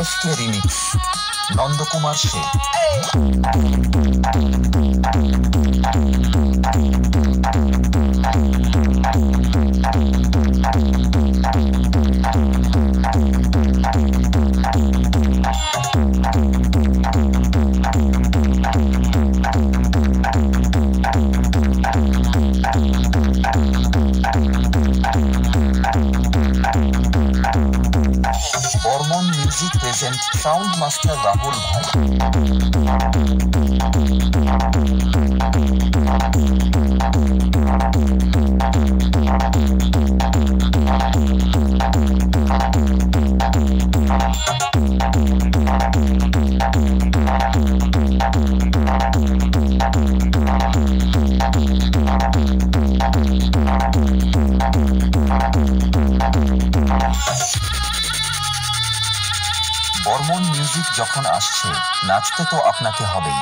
SK remix Nandakumar সে Hormone Music present Sound Master Rahul Bhai. Burman music যখন আসছে নাচতে তো আপনাকে হবেই।